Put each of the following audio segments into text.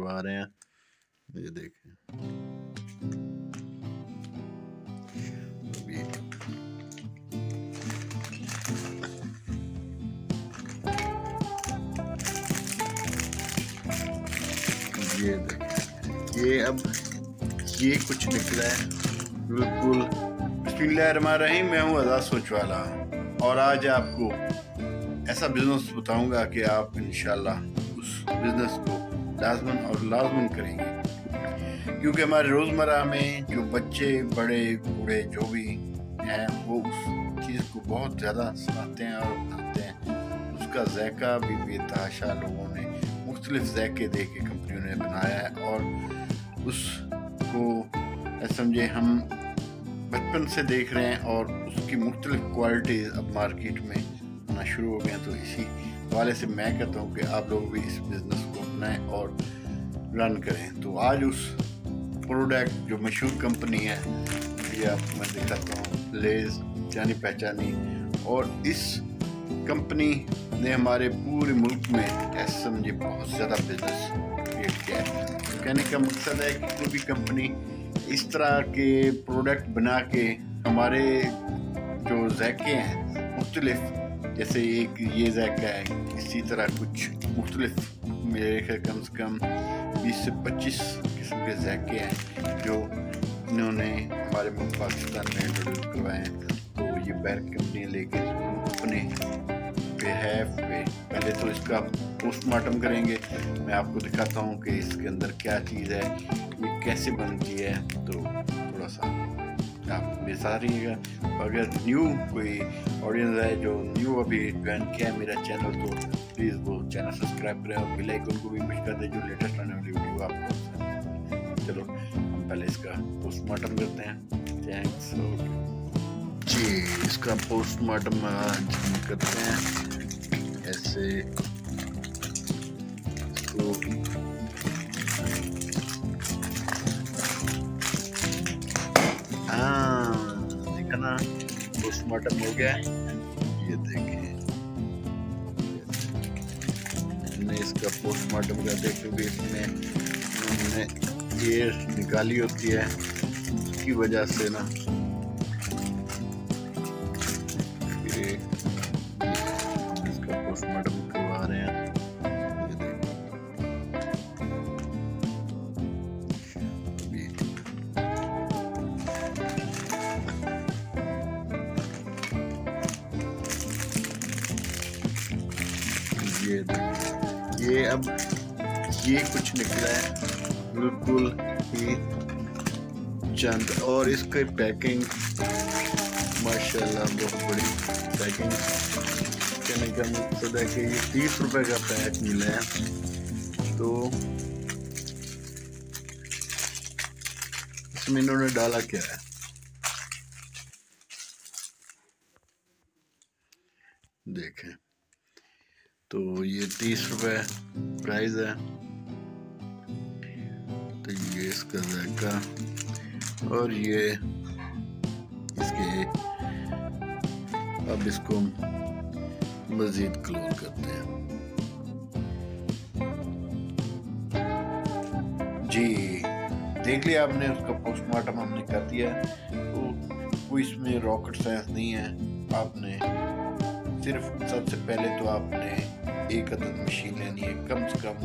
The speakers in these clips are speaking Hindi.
करवा रहे हैं ये देखें ये देखें ये अब ये कुछ निकला है। बिल्कुल। रही मैं हूँ आज़ाद सोच वाला और आज आपको ऐसा बिज़नेस बताऊँगा कि आप इन उस बिज़नेस को लाजमन और लाजमन करेंगे। क्योंकि हमारे रोज़मर्रा में जो बच्चे, बड़े, बूढ़े जो भी हैं, वो उस चीज़ को बहुत ज़्यादा सुनाते हैं और बनाते हैं। उसका जैका भी बेतहाशा लोगों ने, मुख्तलिफ़ जैके दे के कंपनियों ने बनाया है और उसको समझे, हम बचपन से देख रहे हैं और उसकी मुख्तलिफ़ क्वालिटीज़ अब मार्केट में आना शुरू हो गए हैं। तो इसी वाले से मैं कहता हूँ कि आप लोग भी इस बिज़नेस को अपनाएँ और रन करें। तो आज उस प्रोडक्ट जो मशहूर कंपनी है, ये आपको मैं दिखाता हूँ लेज जानी पहचानी। और इस कंपनी ने हमारे पूरे मुल्क में ऐसे समझे बहुत ज़्यादा बिज़नेस क्रिएट किया है। कहने का मकसद है कि कोई भी कंपनी इस तरह के प्रोडक्ट बना के हमारे जो जैके हैं, मुख्तलिफ़, जैसे एक ये जैका है, इसी तरह कुछ मुख्तलिफ़ मेरे ख्याल कम से कम बीस से पच्चीस किस्म के जैके हैं जो इन्होंने हमारे मुल्क पाकिस्तान में इंट्रोड्यूस करवाए हैं। तो ये बैर कंपनी लेके अपने बेहैफ पे पहले तो इसका पोस्टमार्टम करेंगे। मैं आपको दिखाता हूँ कि इसके अंदर क्या चीज़ है, ये कैसे बनती है। तो थोड़ा सा आप मेरे साथ रहिएगा अगर न्यू कोई ऑडियंस है जो न्यू अभी ज्वाइन किया है मेरा चैनल तो प्लीज़ वो चैनल सब्सक्राइब करें और बेल आइकन को भी पुश कर दें, जो लेटेस्ट आने वाली वीडियो आपको। चलो, हम पहले इसका पोस्टमार्टम करते हैं। थैंक्स जी, इसका पोस्टमार्टम आज हम करते हैं। ऐसे ना पोस्टमार्टम हो गया ये देखिए हमने इसका पोस्टमार्टम करते क्योंकि इसमें हमने एयर निकाली होती है, उसकी वजह से ना इसका पोस्टमार्टम ये ये अब ये कुछ निकला है। बिल्कुल ही चंद। और इसके पैकिंग, माशाल्लाह, बहुत बड़ी पैकिंग। कहने का मकसद है कि ये तीस रुपए का पैक मिला है। तो इसमें इन्होंने डाला क्या है देखें तो ये तीस रुपए प्राइस है। तो ये इसका जायका। और ये इसके अब इसको मज़ीद क्लोज करते हैं। जी, देख लिया आपने, उसका पोस्टमार्टम हमने कर दिया। तो कोई इसमें रॉकेट साइंस नहीं है। आपने सिर्फ़ सबसे पहले तो आपने एक अदद मशीन लेनी है, कम से कम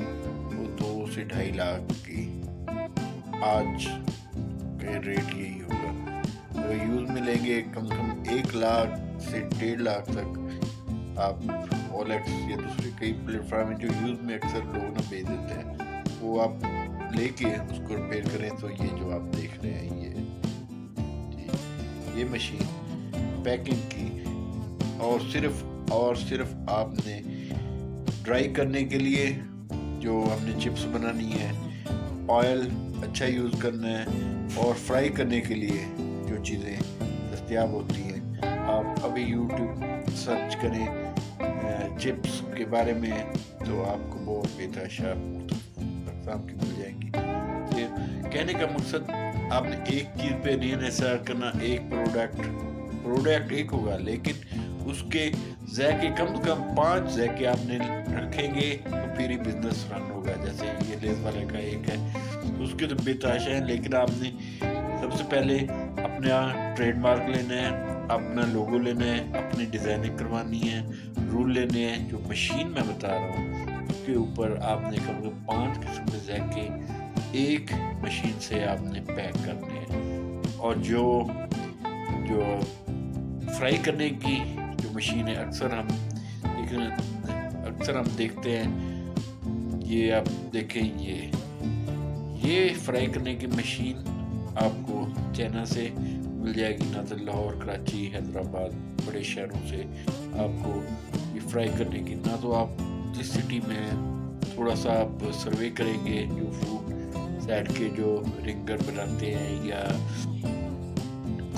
वो दो से ढाई लाख की। आज के रेट यही होगा। अगर यूज़ में लेंगे कम से कम एक लाख से डेढ़ लाख तक। आप वॉलेट्स या दूसरे कई प्लेटफॉर्म जो यूज़ में अक्सर लोग ना भेज देते हैं। वो आप लेके उसको रिपेयर करें तो ये जो आप देख रहे हैं, ये ये मशीन पैकिंग की। और सिर्फ़ और सिर्फ़ आपने ड्राई करने के लिए जो हमने चिप्स बनानी है ऑयल अच्छा यूज़ करना है और फ्राई करने के लिए जो चीज़ें दस्तियाब होती हैं, आप अभी यूट्यूब सर्च करें चिप्स के बारे में तो आपको बहुत बेतहाशा की मिल जाएँगी। कहने का मकसद, आपने एक चीज़ पे नहीं निसार करना, एक प्रोडक्ट प्रोडक्ट एक होगा, लेकिन उसके जैके कम से कम पाँच जैके आपने रखेंगे तो फिर ही बिज़नेस रन होगा। जैसे ये लेस वाले का एक है, उसके तो बेताशा है, लेकिन आपने सबसे पहले अपना ट्रेडमार्क लेना है, अपना लोगो लेना है, अपनी डिज़ाइनिंग करवानी है रूल लेने हैं, जो मशीन मैं बता रहा हूँ, उसके ऊपर आपने कम से पाँच किस्म के जैके एक मशीन से आपने पैक करने हैं। और जो जो फ्राई करने की मशीन अक्सर हम लेकिन अक्सर हम देखते हैं। ये आप देखें, ये ये फ्राई करने की मशीन आपको चाइना से मिल जाएगी। ना तो लाहौर, कराची, हैदराबाद, बड़े शहरों से आपको ये फ्राई करने की। ना तो आप जिस सिटी में थोड़ा सा आप सर्वे करेंगे, जो फ़ूड साइड के जो रिंगर बनाते हैं या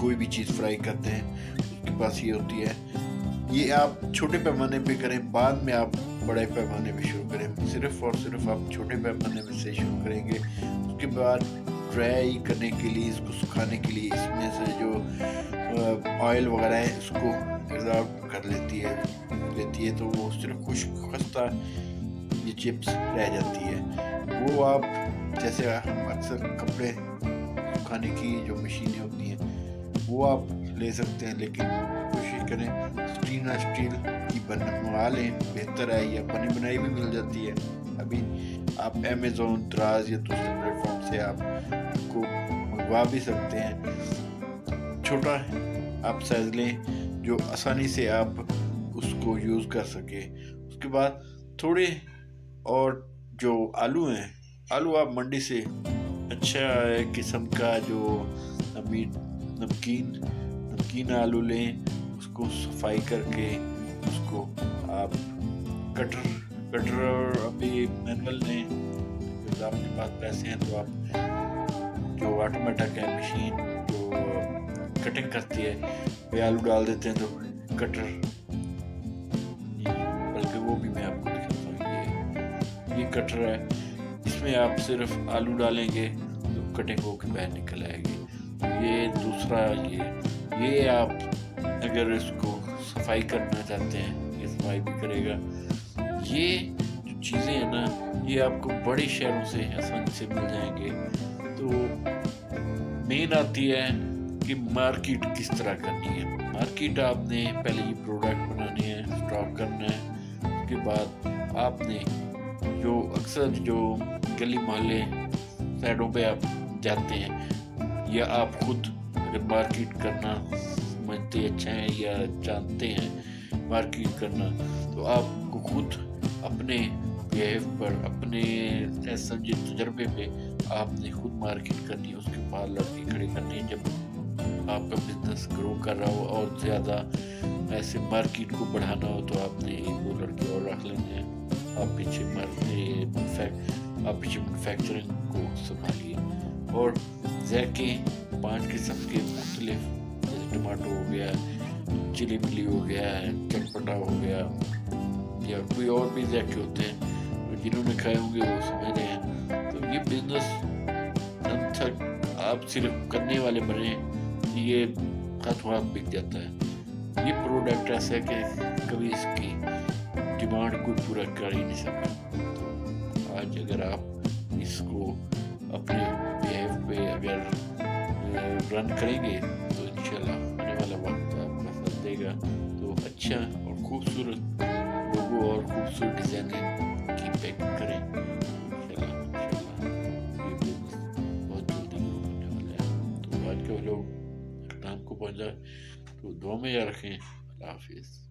कोई भी चीज़ फ्राई करते हैं, उसके पास ये होती है। ये आप छोटे पैमाने पे करें, बाद में आप बड़े पैमाने पे शुरू करें। सिर्फ़ और सिर्फ़ आप छोटे पैमाने में से शुरू करेंगे। उसके बाद ड्राई करने के लिए, इसको सुखाने के लिए, इसमें से जो ऑयल वगैरह है, इसको एब्जॉर्ब कर लेती है। लेती है तो वो सिर्फ़ खुश खस्ता ये चिप्स रह जाती है। वो आप जैसे हम अक्सर कपड़े सुखाने की जो मशीनें होती हैं वो आप ले सकते हैं, लेकिन कोशिश करें स्टील स्टील की बनवा लें, बेहतर है, या बनी बनाई भी मिल जाती है। अभी आप अमेज़ोन द्राज या दूसरे प्लेटफॉर्म से आप को मंगवा भी सकते हैं। छोटा आप साइज़ लें, जो आसानी से आप उसको यूज़ कर सके। उसके बाद थोड़े और जो आलू हैं, आलू आप मंडी से अच्छा किस्म का जो नमकीन नमकीन आलू लें, उसको सफ़ाई करके, उसको आप कटर कटर अभी मैनुअल लें अगर आपके पास पैसे हैं तो आप जो ऑटोमेटिक है, मशीन जो कटिंग करती है, वे आलू डाल देते हैं तो कटर बल्कि वो भी मैं आपको दिखाता हूँ, ये ये कटर है, इसमें आप सिर्फ़ आलू डालेंगे तो कटिंग होकर बाहर निकल आएगी। ये दूसरा ये ये आप अगर इसको सफ़ाई करना चाहते हैं, ये सफ़ाई भी करेगा। ये जो चीज़ें हैं ना, ये आपको बड़े शहरों से, आसानी से मिल जाएँगे। तो मेन आती है कि मार्केट किस तरह करनी है। मार्केट आपने पहले ये प्रोडक्ट बनाने हैं स्टॉक करना है, उसके बाद आपने जो अक्सर जो गली मोहल्ले साइडों पे आप जाते हैं या आप खुद मार्केट करना समझते अच्छा हैं या जानते हैं मार्केट करना तो आपको खुद अपने बिहेव पर, अपने समझे तजर्बे पे आपने खुद मार्केट करनी है, उसके बाद लड़के खड़े करने हैं। जब आपका बिज़नेस ग्रो कर रहा हो और ज़्यादा ऐसे मार्केट को बढ़ाना हो तो आपने एक दो लड़के और रख लेने हैं। आप पीछे मार्केट आप पीछे मैनुफैक्चरिंग को संभालिए। और जैके पाँच किस्म के मुख्तलिफ़, जैसे टमाटो हो गया, चिली मिली हो गया, चटपटा हो गया, या कोई और भी जैके होते हैं, जिन्होंने खाए होंगे वो समझ रहे हैं। तो ये बिज़नेस तक आप सिर्फ़ करने वाले बने, ये हाथों हाथ बिक जाता है। ये प्रोडक्ट ऐसा है कि कभी इसकी डिमांड कोई पूरा कर ही नहीं सका तो आज अगर आप इसको अपने बिहेव पे अगर रन करेंगे तो इंशाल्लाह आने वाला वक्त आपका साथ देगा। तो अच्छा और खूबसूरत लोगो और खूबसूरत डिज़ाइनिंग की पैकिंग करें। बहुत तो आज के लोग नाम को पहुँचा। तो दो में या रखें। अल्लाह हाफिज़।